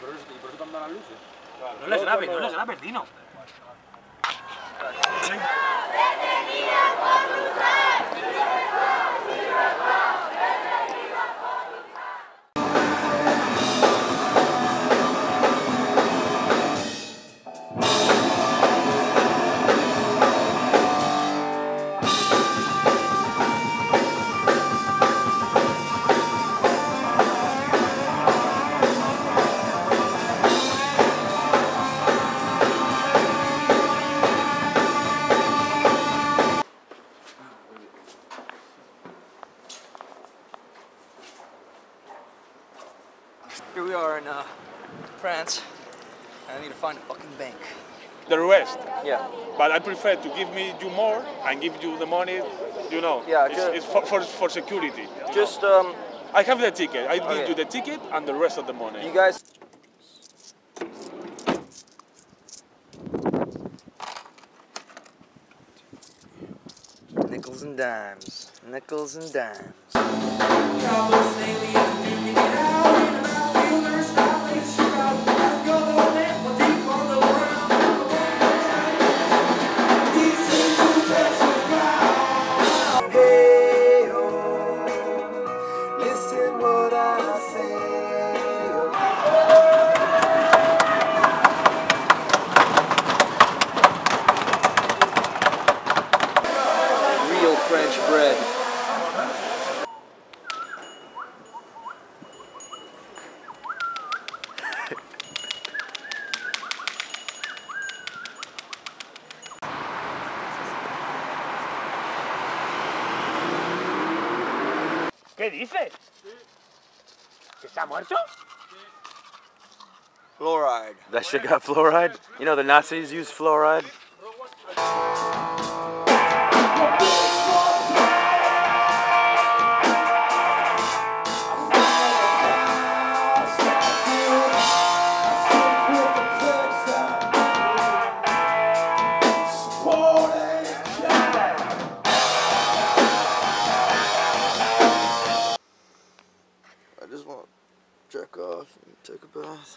por eso, y por eso te dan las luces. Claro. No les grabes, no les grabes, Dino. Here we are in uh, France. I need to find a fucking bank. The rest. Yeah. But I prefer to give me you more and give you the money, you know. Yeah, it's, ju- it's for, for, for security. Just um, I have the ticket. I Okay. give you the ticket and the rest of the money. you guys. Nickels and dimes. Nickels and dimes. French bread. ¿Qué dices? ¿Que se ha muerto? Fluoride. That shit got fluoride? You know the Nazis used fluoride? Jerk off and take a bath.